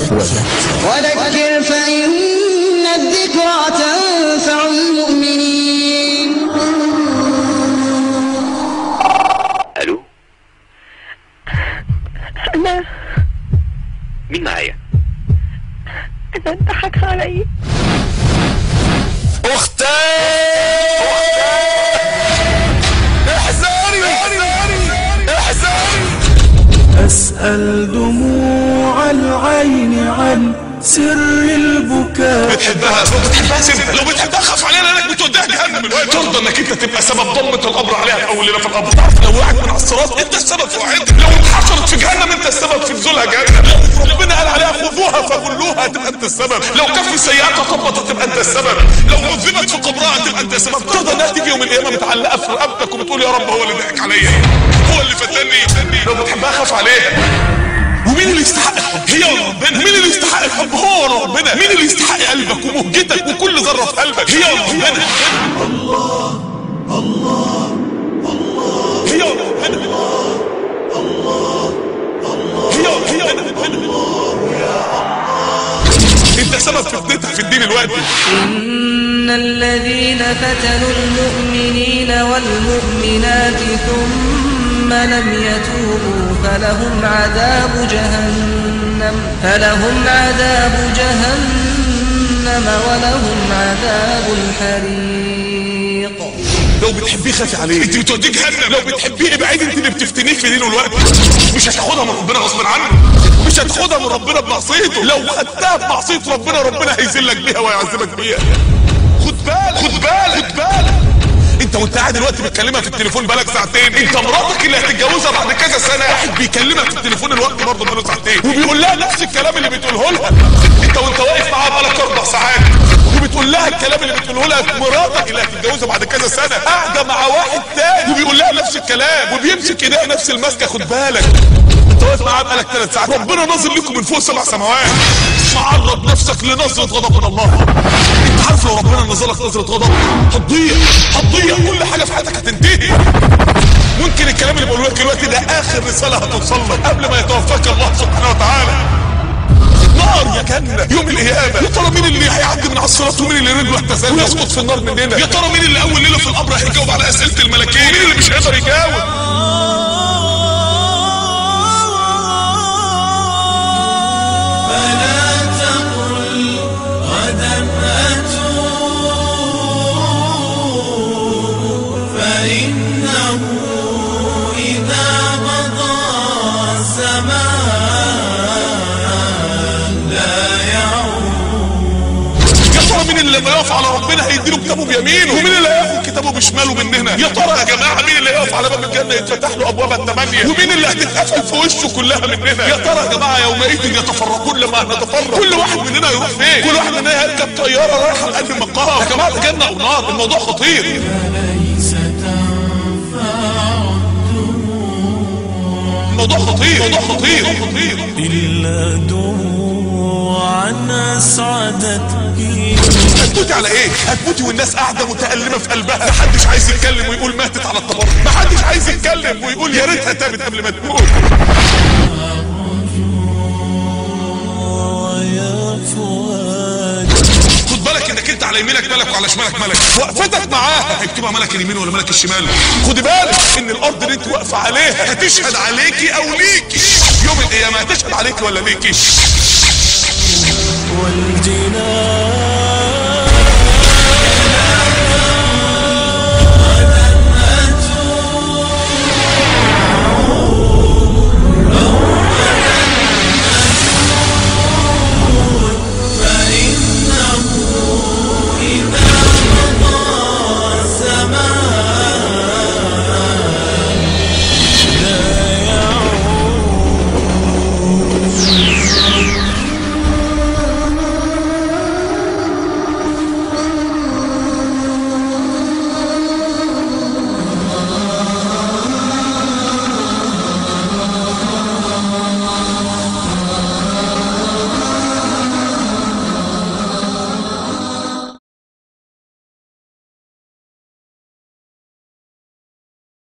وذكر فإن الذكرى تنفع المؤمنين. ألو؟ أنا مين معايا؟ أنا انضحك علي. أختي! احذري احذري أسأل دموع العين عن سر البكاء. بتحبها؟ لو بتحبها؟ لو بتحبها خاف عليها لأنك بتوديها جهنم. ترضى إنك أنت تبقى سبب ضمة القبر عليها في أول في القبر. تعرف لو وقعت من على الصراط أنت السبب في وقعتها لو اتحشرت في جهنم أنت السبب في نزولها جهنم. لو ربنا قال عليها خذوها فغلوها تبقى أنت السبب. لو كف سيئاتها طبطت تبقى أنت السبب. لو عذبت في قبرها تبقى أنت السبب. ترضى إنها تيجي يوم القيامة متعلقة في رقبتك وبتقول يا رب هو اللي ضحك عليا. هو اللي فتني لو بتحبها خاف عليها. ومين اللي يستحق الحب هي ربنا مين اللي يستحق الحب هو ربنا. مين اللي يستحق قلبك ومهجتك وكل ذرة في قلبك؟ هي ربنا الله الله الله. هي ربنا هي ولا ربنا انت سبب فتنتك في الدين الوقت إن الذين فتنوا المؤمنين والمؤمنات ثم لم يتوبوا فلهم عذاب جهنم فلهم عذاب جهنم ولهم عذاب الحريق لو بتحبيه خافي عليه. انت بتوديه جهنم. لو بتحبيه ابعدي انت اللي بتفتنيه في دينه الوقت. مش هتاخدها من ربنا غصب عنه. مش هتاخدها من ربنا بمعصيته. لو خدتها بمعصية ربنا ربنا هيذلك بيها ويعذبك بيها. خد بالك. خد بالك. خد بالك. انت وانت قاعد دلوقتي بتكلمها في التليفون بقالك ساعتين. انت مراتك اللي هتتجوزها بعد كذا سنة واحد بيكلمك في التليفون الوقت برضه بقاله ساعتين. وبيقول لها نفس الكلام اللي بتقوله لها. انت وانت واقف معاها بقالك أربع ساعات. وبتقول لها الكلام اللي بتقوله لها مراتك اللي هتتجوزها بعد كذا سنة. قاعدة مع واحد تاني وبيقول لها نفس الكلام وبيمسك ايديها نفس المسكه خد بالك. انت واقف معاها بقالك ثلاث ساعات. ربنا نازل لكم من فوق سبع سماوات. معرض نفسك لنظرة غضب من الله. انت عارف لو ربنا نزلك نظرة غضب؟ هتضيع. هتضيع. كل حاجة في حياتك هتنتهي. ممكن الكلام اللي بقوله لك دلوقتي ده آخر رسالة هتوصل لك قبل ما يتوفاك الله سبحانه وتعالى. نار يا جنة يوم القيامة. يا ترى مين اللي هيعدي من على الصراط ومين اللي رجله اهتزال ويسقط في النار مننا؟ يا ترى مين اللي أول ليلة في القبر هيجاوب على أسئلة الملكين؟ ومين اللي مش هيقدر يجاوب؟ فلا تقل غدا أتوب فإنه إذا مضى الزمان اللي لما يقف على ربنا هيديله كتابه بيمينه ومين اللي هياخد كتابه بشماله مننا يا ترى يا جماعة مين اللي هيقف على باب الجنة يتفتح له ابواب الثمانيه ومين اللي هتتقفل في وشه كلها مننا يا ترى يا جماعة يومئذ يتفرقون لما نتفرق؟ كل واحد مننا يروح فين؟ كل واحد مننا يركب طيارة رايحة لأي مقام. يا جماعة ده جنه أو نار الموضوع خطير. الموضوع خطير الموضوع خطير. إلا دموعا أسعدتني هتموتي على إيه؟ هتموتي والناس قاعدة متألمة في قلبها. محدش عايز يتكلم ويقول ماتت على التبرع محدش عايز يتكلم ويقول يا ريتها تابت قبل ما تموت خد بالك انك انت على يمينك ملك وعلى شمالك ملك. وقفتك معاها. هيكتبها ملك اليمين ولا ملك الشمال خدي بالك ان الأرض اللي انت واقفة عليها هتشهد عليكي أو ليكي. يوم القيامة هتشهد عليكي ولا ليكي. والجنان